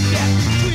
Yeah.